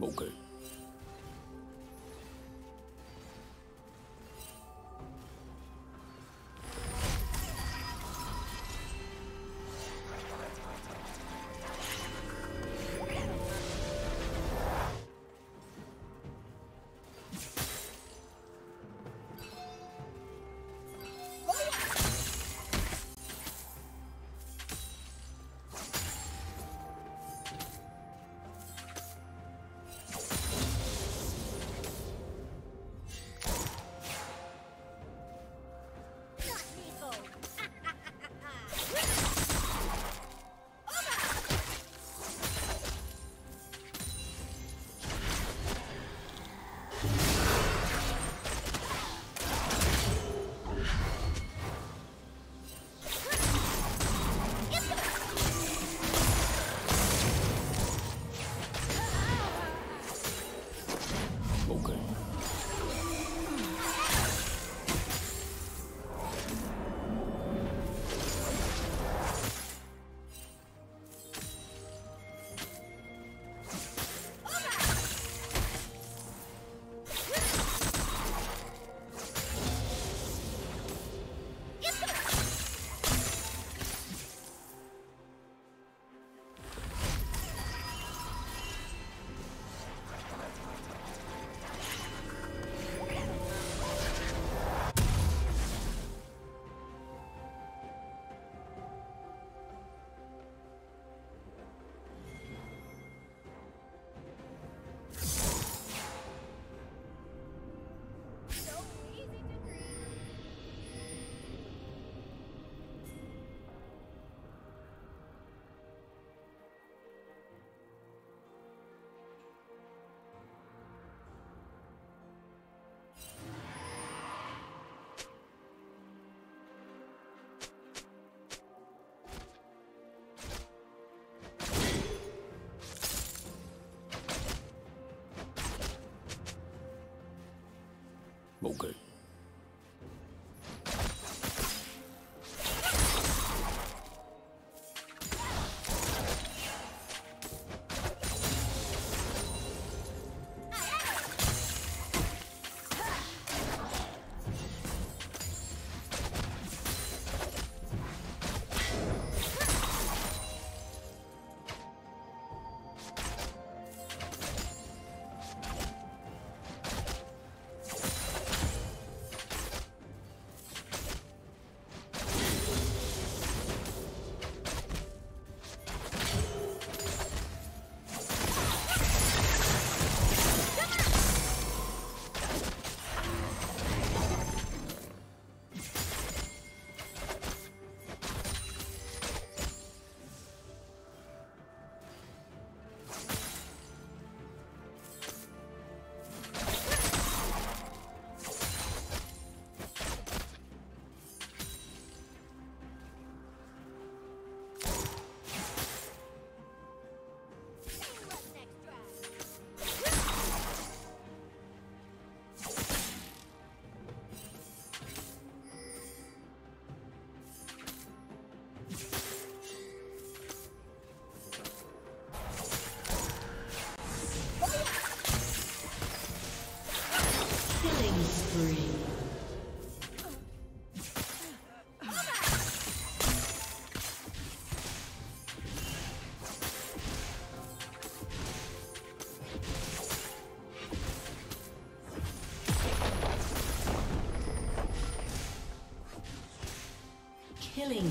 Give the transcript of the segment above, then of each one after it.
Okay. Okay. Spree. Killing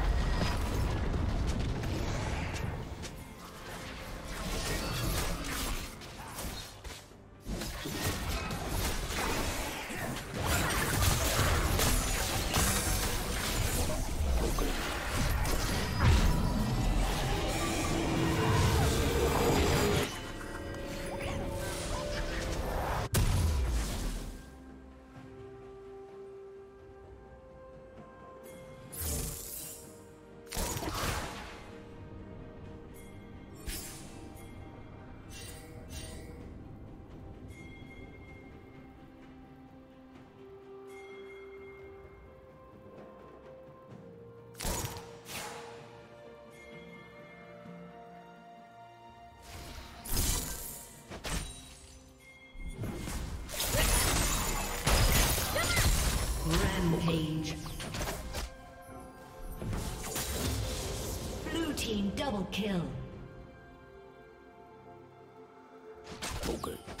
Double kill. Okay.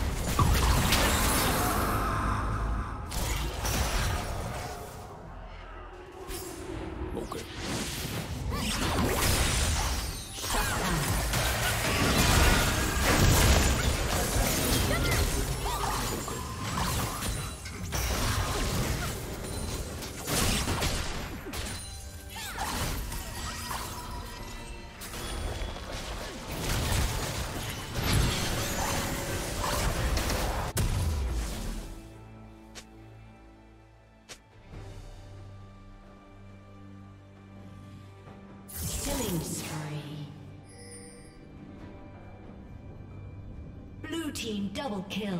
Team double kill.